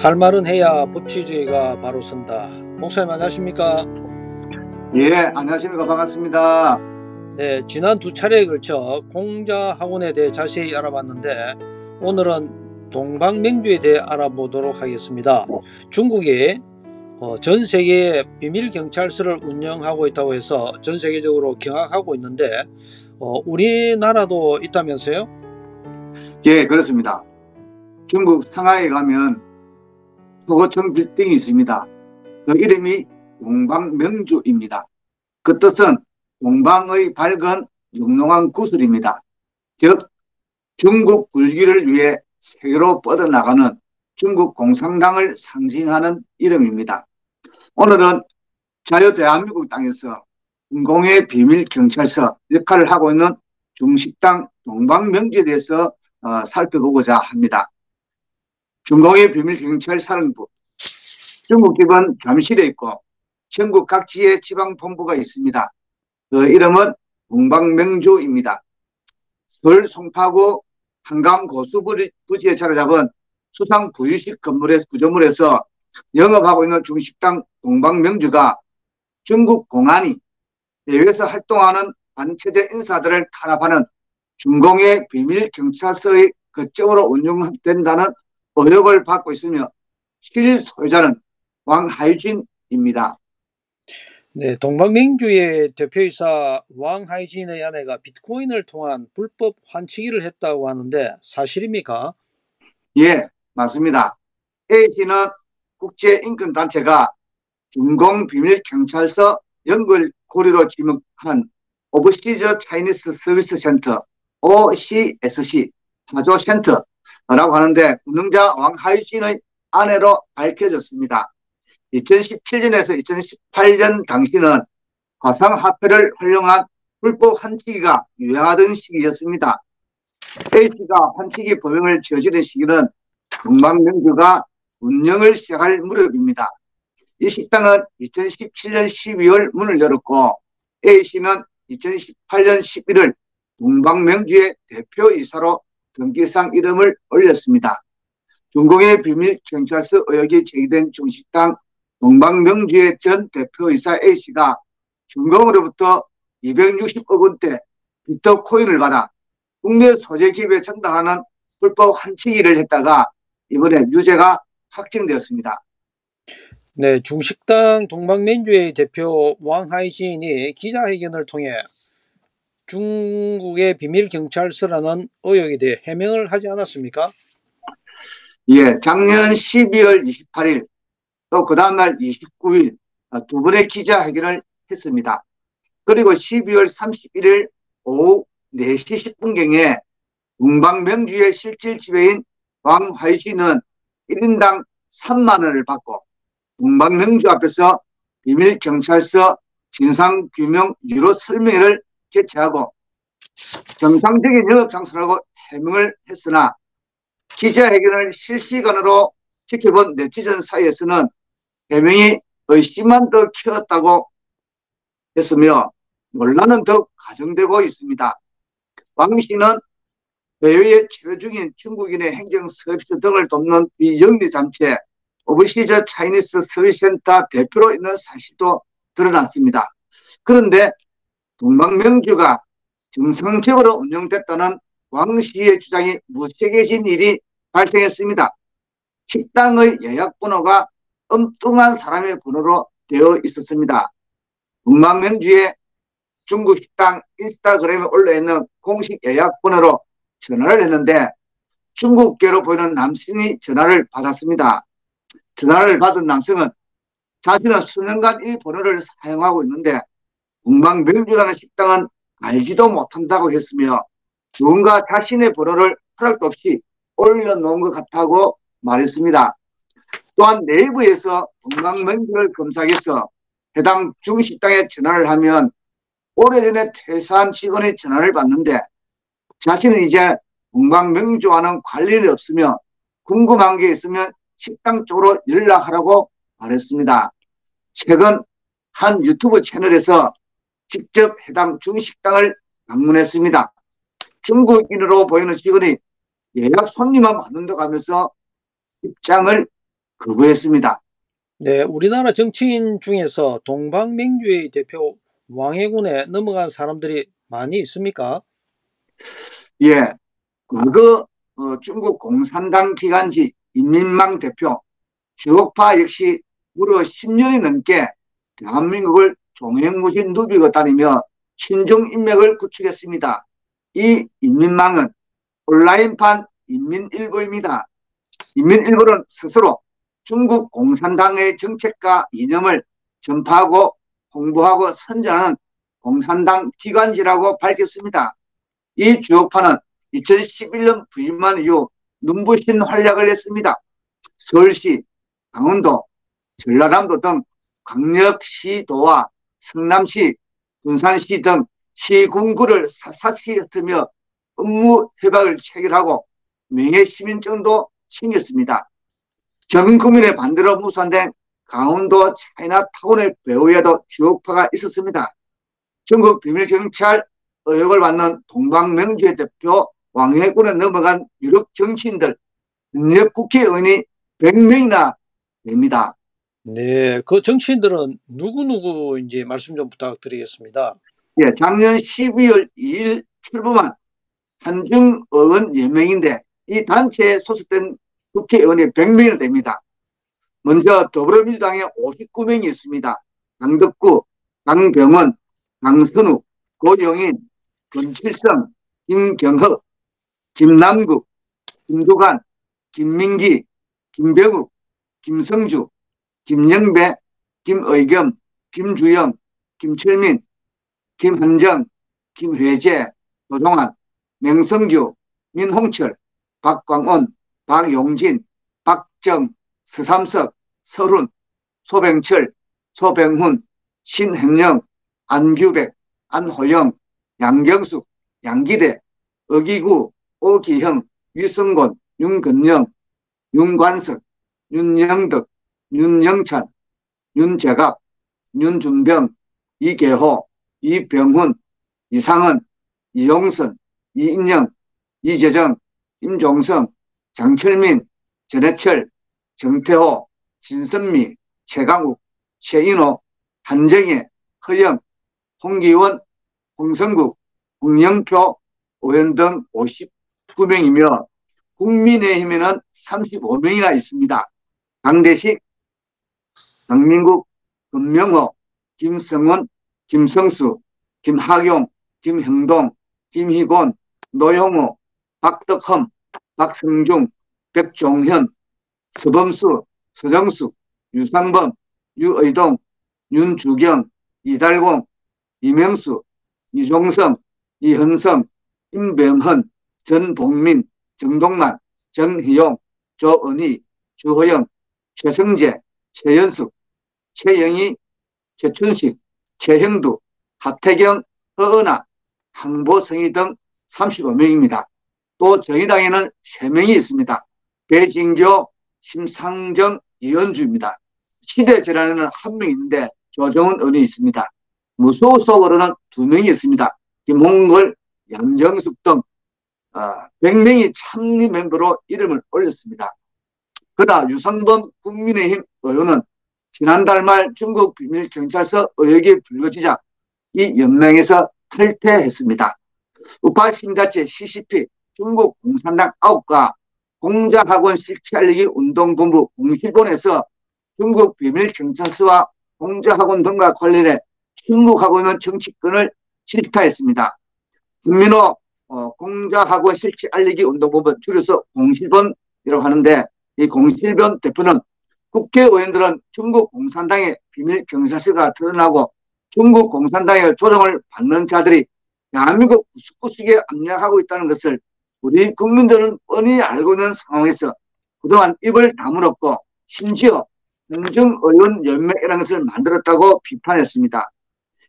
할 말은 해야 법치주의가 바로 선다. 목사님 안녕하십니까? 예, 안녕하십니까. 반갑습니다. 네, 지난 두 차례에 걸쳐 공자학원에 대해 자세히 알아봤는데 오늘은 동방맹주에 대해 알아보도록 하겠습니다. 중국이 어, 전 세계에 비밀 경찰서를 운영하고 있다고 해서 전 세계적으로 경악하고 있는데 어, 우리나라도 있다면서요? 예, 그렇습니다. 중국 상하이에 가면 초고층 빌딩이 있습니다. 그 이름이 동방명주입니다. 그 뜻은 동방의 밝은 영롱한 구슬입니다. 즉 중국 불기를 위해 세계로 뻗어나가는 중국 공산당을 상징하는 이름입니다. 오늘은 자유 대한민국 땅에서 공공의 비밀 경찰서 역할을 하고 있는 중식당 동방명주에 대해서 어, 살펴보고자 합니다. 중공의 비밀 경찰사령부 중국 기반 잠실에 있고 전국 각지에 지방 본부가 있습니다. 그 이름은 동방명주입니다. 서울 송파구 한강 고수부지에 차려 잡은 수상 부유식 건물의 구조물에서 영업하고 있는 중식당 동방명주가 중국 공안이 대외에서 활동하는 반체제 인사들을 탄압하는 중공의 비밀 경찰서의 거점으로 운영된다는 의혹을 받고 있으며 실 소유자는 왕하이진입니다. 네, 동방맹주의 대표이사 왕하이진의 아내가 비트코인을 통한 불법 환치기를 했다고 하는데 사실입니까? 예, 맞습니다. A씨는 국제인권단체가 중공비밀경찰서 연결 고리로 지목한 오버시저 차이니스 서비스 센터 OCSC 파조 센터 라고 하는데 운영자 왕하유진의 아내로 밝혀졌습니다. 2017년에서 2018년 당시는 화상화폐를 활용한 불법 환치기가 유행하던 시기였습니다. H가 환치기 범행을 저지른 시기는 동방명주가 운영을 시작할 무렵입니다. 이 식당은 2017년 12월 문을 열었고 A씨는 2018년 11월 동방명주의 대표이사로 등기상 이름을 올렸습니다. 중공의 비밀 경찰서 의혹이 제기된 중식당 동방명주의 전 대표이사 A씨가 중공으로부터 260억 원대 비트코인을 받아 국내 소재 기업에 전당하는 불법 환치기를 했다가 이번에 유죄가 확정되었습니다. 네, 중식당 동방민주의 대표 왕하이신이 기자회견을 통해 중국의 비밀 경찰서라는 의혹에 대해 해명을 하지 않았습니까? 예, 작년 12월 28일 또 그 다음날 29일 두 번의 기자회견을 했습니다. 그리고 12월 31일 오후 4시 10분경에 동방명주의 실질 지배인 왕화이 씨는 1인당 3만 원을 받고 동방명주 앞에서 비밀경찰서 진상규명 유로 설명회를 개최하고 정상적인 영업장소라고 해명을 했으나 기자회견을 실시간으로 지켜본 네티즌 사이에서는 해명이 의심만 더 키웠다고 했으며 논란은 더욱 가정되고 있습니다. 왕 씨는 해외에 체류 중인 중국인의 행정 서비스 등을 돕는 비영리 단체 오버시저 차이니스 서비스센터 대표로 있는 사실도 드러났습니다. 그런데 동방명주가 정상적으로 운영됐다는 왕 씨의 주장이 무색해진 일이 발생했습니다. 식당의 예약 번호가 엉뚱한 사람의 번호로 되어 있었습니다. 동방명주의 중국 식당 인스타그램에 올려있는 공식 예약 번호로 전화를 했는데 중국계로 보이는 남성이 전화를 받았습니다. 전화를 받은 남성은 자신은 수년간 이 번호를 사용하고 있는데 동방명주라는 식당은 알지도 못한다고 했으며 누군가 자신의 번호를 허락도 없이 올려놓은 것 같다고 말했습니다. 또한 내부에서 동방명주를 검사해서 해당 중식당에 전화를 하면 오래전에 퇴사한 직원의 전화를 받는데 자신은 이제 동방명주와는 관련이 없으며 궁금한 게 있으면 식당 쪽으로 연락하라고 말했습니다. 최근 한 유튜브 채널에서 직접 해당 중식당을 방문했습니다. 중국인으로 보이는 직원이 예약 손님만 받는다고 하면서 입장을 거부했습니다. 네, 우리나라 정치인 중에서 동방맹주의 대표 왕해군에 넘어간 사람들이 많이 있습니까? 예, 과거 어, 중국 공산당 기간지 인민망 대표 주옥파 역시 무려 10년이 넘게 대한민국을 종횡무진 누비고 다니며 친중 인맥을 구축했습니다. 이 인민망은 온라인판 인민일보입니다. 인민일보는 스스로 중국 공산당의 정책과 이념을 전파하고 홍보하고 선전하는 공산당 기관지라고 밝혔습니다. 이 주요파는 2011년 부임한 이후 눈부신 활약을 했습니다. 서울시, 강원도, 전라남도 등 광역시도와 성남시, 군산시 등 시군구를 샅샅이 흩으며 업무 협약을 체결하고 명예시민증도 챙겼습니다. 전 국민의 반대로 무산된 강원도 차이나타운의 배후에도 주옥파가 있었습니다. 전국 비밀경찰 의혹을 받는 동방명주의 대표 왕해군에 넘어간 유럽 정치인들, 현역 국회의원이 100명이나 됩니다. 네, 그 정치인들은 누구누구인지 말씀 좀 부탁드리겠습니다. 예, 작년 12월 2일 출범한 한중 의원 연맹인데 이 단체에 소속된 국회의원이 100명이 됩니다. 먼저 더불어민주당에 59명이 있습니다. 강덕구, 강병원, 강선우, 고영인, 권칠성, 김경hợp, 김남국, 김두관, 김민기, 김병욱, 김성주, 김영배, 김의겸, 김주영, 김철민, 김한정, 김회재, 노동환, 명성규, 민홍철, 박광온, 박용진, 박정, 서삼석, 서훈, 소병철, 소병훈, 신행령, 안규백, 안호영, 양경숙, 양기대, 어기구, 오기형, 유성곤, 윤건영, 윤관석, 윤영덕, 윤영찬, 윤재갑, 윤준병, 이계호, 이병훈, 이상은, 이용선, 이인영, 이재정, 임종성, 장철민, 전해철, 정태호, 진선미, 최강욱, 최인호, 한정혜, 허영, 홍기원, 홍성국, 홍영표, 의원 등 59명이며 국민의힘에는 35명이나 있습니다. 강대식, 강민국, 금명호, 김성원, 김성수, 김학용, 김형동, 김희곤, 노영호, 박덕흠, 박성중, 백종현, 서범수, 서정숙, 유상범, 유의동, 윤주경, 이달공, 이명수, 이종성, 이현성, 임병헌, 전복민, 정동만, 정희용, 조은희, 주호영, 최성재, 최연숙, 최영희, 최춘식, 최형두, 하태경, 허은아, 항보성희 등 35명입니다. 또 정의당에는 3명이 있습니다. 배진교, 심상정, 이현주입니다. 시대 재단에는 한 명 있는데 조정은 의원이 있습니다. 무소 속으로는 두 명이 있습니다. 김홍걸, 양정숙 등 어, 100명이 참리 멤버로 이름을 올렸습니다. 그다 유상범 국민의힘 의원은 지난달 말 중국 비밀경찰서 의혹이 불거지자 이 연맹에서 탈퇴했습니다. 우파 신자체 CCP 중국 공산당 아홉과 공자학원 실체 알리기 운동본부 공실본에서 중국 비밀경찰서와 공자학원 등과 관련해 침묵하고 있는 정치권을 질타했습니다. 김민호 어, 공자학원 실체 알리기 운동본부 줄여서 공실본이라고 하는데 이 공실본 대표는 국회의원들은 중국 공산당의 비밀 경찰서가 드러나고 중국 공산당의 조정을 받는 자들이 대한민국 구석구석에 압력하고 있다는 것을 우리 국민들은 뻔히 알고 있는 상황에서 그동안 입을 다물었고 심지어 공정의원연맹이라는 것을 만들었다고 비판했습니다.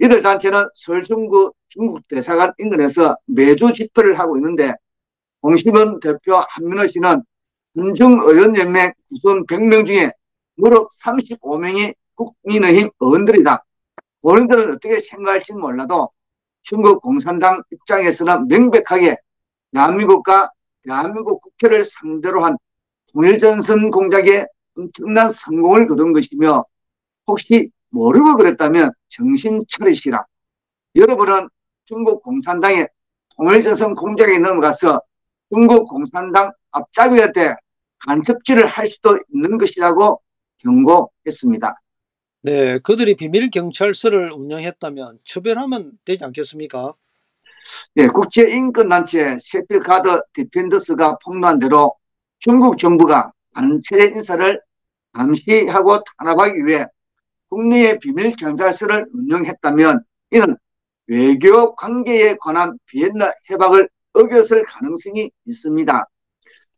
이들 단체는 서울중구 중국 대사관 인근에서 매주 집회를 하고 있는데 공시원 대표 한민호 씨는 공정의원연맹 구성 100명 중에 무려 35명이 국민의힘 의원들이다. 본인들은 어떻게 생각할지 몰라도 중국 공산당 입장에서는 명백하게 대한민국과 대한민국 국회를 상대로 한 통일전선 공작에 엄청난 성공을 거둔 것이며 혹시 모르고 그랬다면 정신 차리시라. 여러분은 중국 공산당의 통일조선 공작에 넘어가서 중국 공산당 앞잡이가 돼 간첩질을 할 수도 있는 것이라고 경고했습니다. 네, 그들이 비밀 경찰서를 운영했다면 처벌하면 되지 않겠습니까? 네, 국제 인권단체 셰필가드 디펜더스가 폭로한 대로 중국 정부가 단체 인사를 감시하고 탄압하기 위해 국내의 비밀 경찰서를 운영했다면 이는 외교 관계에 관한 비엔나 협약을 어겼을 가능성이 있습니다.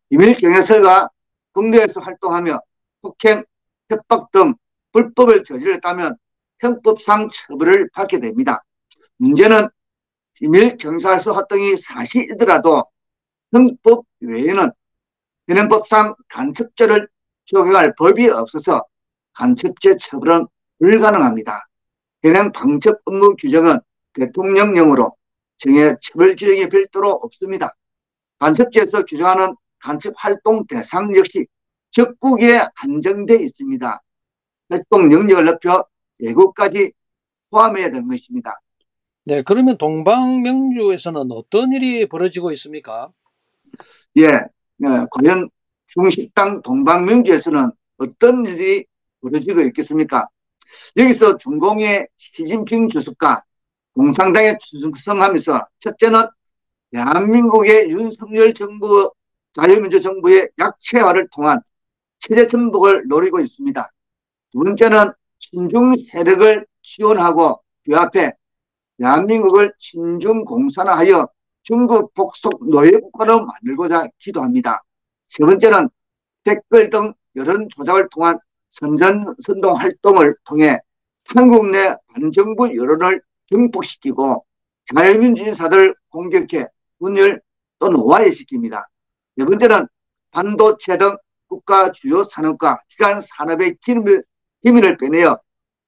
비밀 경찰서가 국내에서 활동하며 폭행, 협박 등 불법을 저질렀다면 형법상 처벌을 받게 됩니다. 문제는 비밀 경찰서 활동이 사실이더라도 형법 외에는 현행법상 간첩죄를 적용할 법이 없어서 간첩죄 처벌은 불가능합니다. 현행 방첩 업무 규정은 대통령령으로 정해 처벌 규정이 별도로 없습니다. 간첩죄에서 규정하는 간첩 활동 대상 역시 적국에 한정돼 있습니다. 활동 영역을 넓혀 외국까지 포함해야 되는 것입니다. 네, 그러면 동방명주에서는 어떤 일이 벌어지고 있습니까? 예, 예 과연 중식당 동방명주에서는 어떤 일이 벌어지고 있겠습니까? 여기서 중공의 시진핑 주석과 공산당에 충성하면서 첫째는 대한민국의 윤석열 정부 자유민주 정부의 약체화를 통한 체제 전복을 노리고 있습니다. 두 번째는 친중 세력을 지원하고 그 앞에 대한민국을 친중 공산화하여 중국 복속 노예국가로 만들고자 기도합니다. 세 번째는 댓글 등 여론 조작을 통한 선전 선동 활동을 통해 한국 내 반정부 여론을 증폭시키고 자유민주인사들 공격해 분열 또는 와해시킵니다. 네 번째는 반도체 등 국가 주요 산업과 기간 산업의 기름을, 기민을 빼내어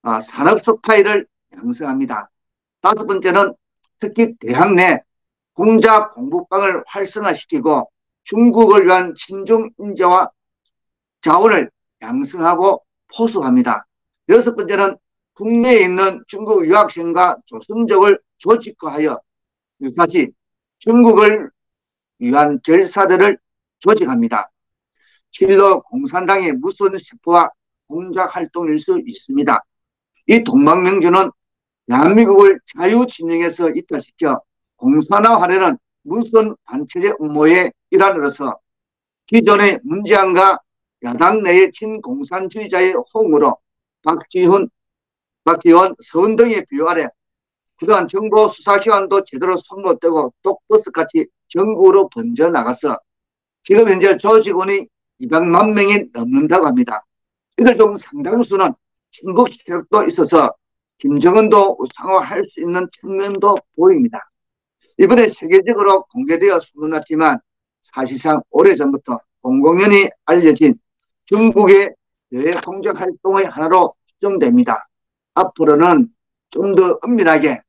아, 산업 스파이를 양성합니다. 다섯 번째는 특히 대학 내 공자 공부방을 활성화시키고 중국을 위한 친중 인재와 자원을 양성하고 포수합니다. 여섯 번째는 국내에 있는 중국 유학생과 조선족을 조직화하여 다시 중국을 위한 결사들을 조직합니다. 실로 공산당의 무선 세포와 공작 활동일 수 있습니다. 이 동방명주는 대한민국을 자유진영에서 이탈시켜 공산화하려는 무선 반체제 음모의 일환으로서 기존의 문재안과 야당 내의 친공산주의자의 호응으로 박지훈, 박지원, 서원 등의 비유 아래 그러한 정보 수사기관도 제대로 손못대고 독버스같이 전국으로 번져나가서 지금 현재 조직원이 200만 명이 넘는다고 합니다. 이들 중 상당수는 친북 세력도 있어서 김정은도 우상화할 수 있는 측면도 보입니다. 이번에 세계적으로 공개되어 수문났지만 사실상 오래전부터 공공연히 알려진 중국의 여해 공작 활동의 하나로 추정됩니다. 앞으로는 좀 더 은밀하게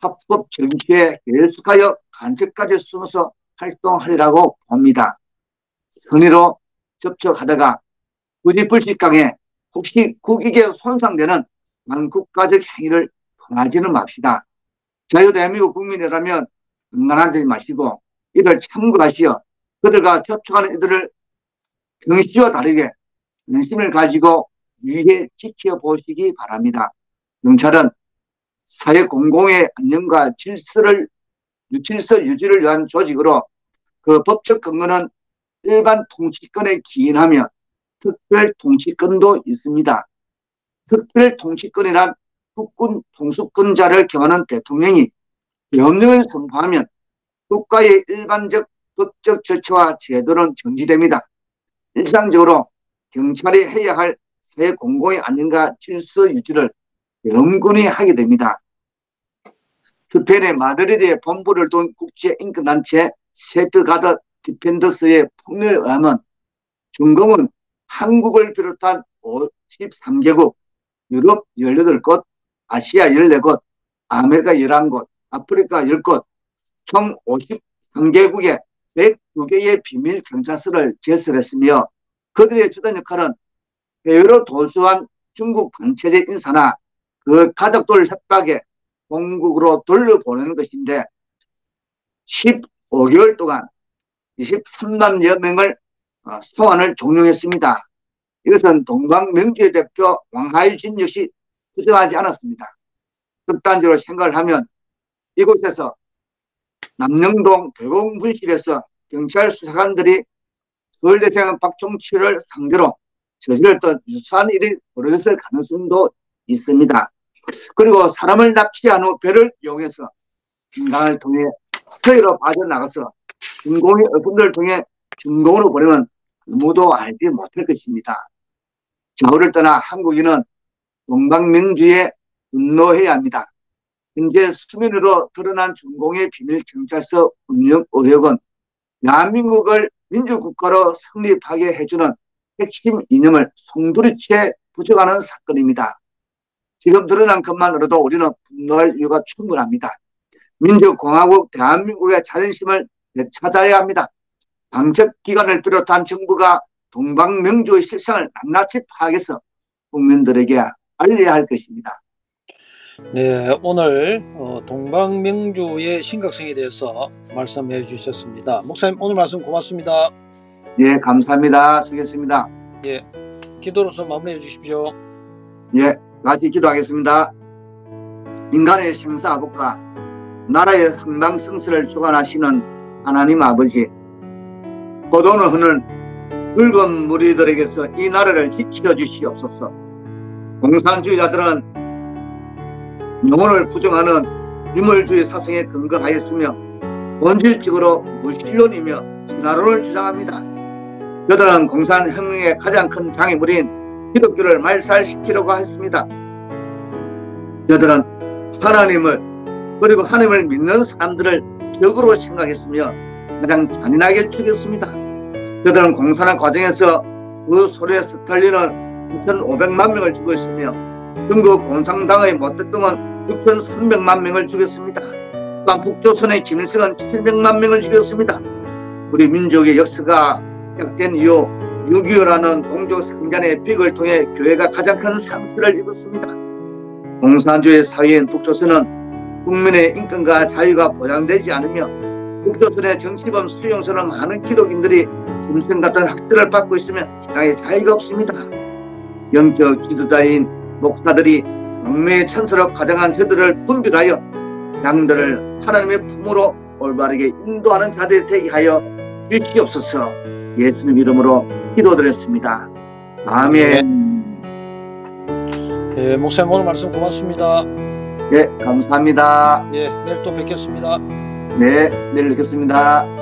합법 정치에 계속하여 간첩까지 숨어서 활동하리라고 봅니다. 선의로 접촉하다가 굳이 불식강에 혹시 국익에 손상되는 만국가적 행위를 통하지는 맙시다. 자유 대한민국 국민이라면 응간하지 마시고 이를 참고하시어 그들과 접촉하는 이들을 평시와 다르게 관심을 가지고 유의해 지켜보시기 바랍니다. 경찰은 사회 공공의 안녕과 질서를 질서 유지를 위한 조직으로 그 법적 근거는 일반 통치권에 기인하며 특별 통치권도 있습니다. 특별 통치권이란 국군 통수권자를 경하는 대통령이 명령을 선포하면 국가의 일반적 법적 절차와 제도는 정지됩니다. 일상적으로 경찰이 해야 할 사회 공공의 안전과 질서 유지를 영군이 하게 됩니다. 스페인의 마드리드에 본부를 둔 국제인권단체 Safeguard Defenders의 폭로에 의하면 중공은 한국을 비롯한 53개국, 유럽 18곳, 아시아 14곳, 아메리카 11곳, 아프리카 10곳, 총 53개국에 102개의 비밀 경찰서를 개설했으며 그들의 주된 역할은 해외로 도주한 중국 반체제 인사나 그 가족들 협박해 본국으로 돌려보내는 것인데 15개월 동안 23만 여 명을 어, 소환을 종료했습니다. 이것은 동방명주의 대표 왕하유진 역시 부정하지 않았습니다. 극단적으로 생각을 하면 이곳에서 남영동 대공분실에서 경찰 수사관들이 서울대생 박종치를 상대로 저질렀던 유사한 일이 벌어졌을 가능성도 있습니다. 그리고 사람을 납치한 후 배를 이용해서 인강을 통해 서해로 빠져나가서 중공의 어분들을 통해 중공으로 보내면 아무도 알지 못할 것입니다. 좌우를 떠나 한국인은 동방명주에 분노해야 합니다. 현재 수면으로 드러난 중공의 비밀 경찰서 운영 의혹은 대한민국을 민주국가로 성립하게 해주는 핵심 이념을 송두리째 부정하는 사건입니다. 지금 드러난 것만으로도 우리는 분노할 이유가 충분합니다. 민주공화국 대한민국의 자존심을 되찾아야 합니다. 방첩기관을 비롯한 정부가 동방명주의 실상을 낱낱이 파악해서 국민들에게 알려야 할 것입니다. 네, 오늘 어, 동방명주의 심각성에 대해서 말씀해 주셨습니다. 목사님 오늘 말씀 고맙습니다. 예, 감사합니다. 수고했습니다. 예, 기도로서 마무리해 주십시오. 예, 같이 기도하겠습니다. 인간의 생사복과 나라의 흥망성쇠를 주관하시는 하나님 아버지 고도는 흐는 붉은 무리들에게서 이 나라를 지켜 주시옵소서 공산주의자들은 영혼을 부정하는 유물주의 사상에 근거하였으며 본질적으로 무신론이며 진화론을 주장합니다. 그들은 공산혁명의 가장 큰 장애물인 기독교를 말살시키려고 했습니다. 그들은 하나님을 그리고 하나님을 믿는 사람들을 적으로 생각했으며 가장 잔인하게 죽였습니다. 그들은 공산화 과정에서 그 소리에 스탈린은 3,500만 명을 죽였으며 중국 공산당의 모택동은 6,300만 명을 죽였습니다. 또한 북조선의 김일성은 700만 명을 죽였습니다. 우리 민족의 역사가 시작된 이후 6.25라는 공조 상잔의 빅을 통해 교회가 가장 큰 상처를 입었습니다. 공산주의 사회인 북조선은 국민의 인권과 자유가 보장되지 않으며 북조선의 정치범 수용소는 많은 기독인들이 짐승 같은 학대를 받고 있으며 신앙의 자유가 없습니다. 영적 지도자인 목사들이 왕매의 천사로 가장한 저들을 분별하여 양들을 하나님의 품으로 올바르게 인도하는 자들이 되게 하여 주시옵소서 예수님 이름으로 기도드렸습니다. 아멘. 예, 목사님 오늘 말씀 고맙습니다. 예, 감사합니다. 예, 내일 또 뵙겠습니다. 네, 내일 뵙겠습니다.